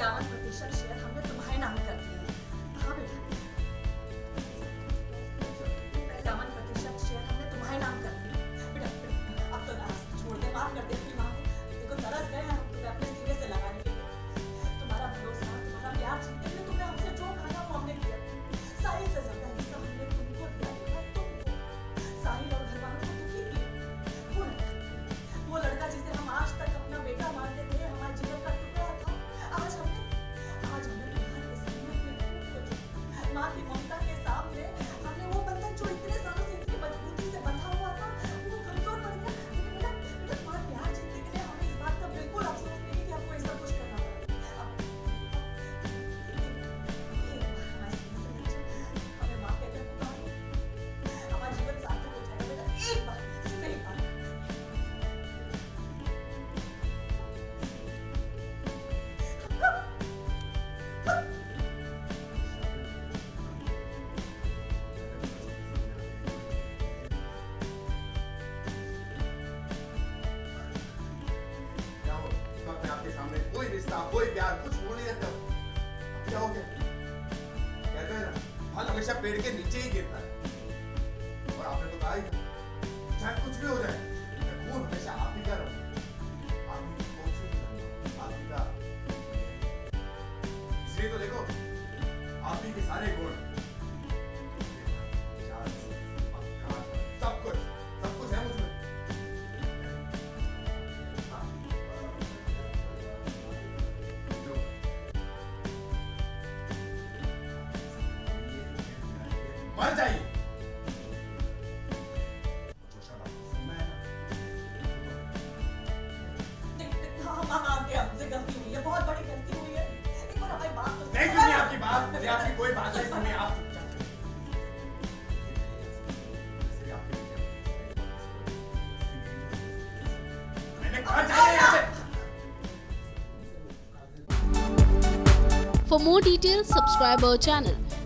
इक्यावन प्रतिशत शेयर हमने तुम्हारे नाम कर दिए हैं। कहा बेटा इक्यावन प्रतिशत शेयर हमने तुम्हारे नाम कर दिए अब तो माफ़ कर माँ देखो तरस गए हम अपने से तुम्हारा भरोसा तुम्हारा प्यार कोई रिश्ता, कोई प्यार, कुछ बोल नहीं रहता क्या हो गया? कहते हैं ना फल हमेशा पेड़ के नीचे ही गिरता है। और आपने तो कहा चाहे कुछ भी हो जाए हुई है बहुत बड़ी गलती हुई है एक बार हमारी बात तो नहीं सुनिए आपकी बात मुझे आपकी कोई बात नहीं सुननी आप कहा जाइए यहाँ से। For more details, subscribe our channel.